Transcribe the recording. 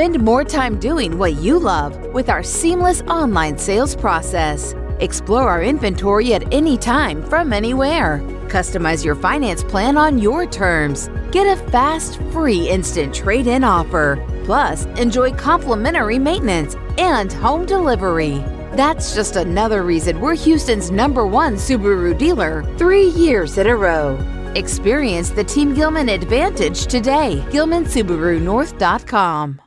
Spend more time doing what you love with our seamless online sales process. Explore our inventory at any time from anywhere. Customize your finance plan on your terms. Get a fast, free instant trade in offer. Plus, enjoy complimentary maintenance and home delivery. That's just another reason we're Houston's number one Subaru dealer three years in a row. Experience the Team Gillman advantage today. GillmanSubaruNorth.com.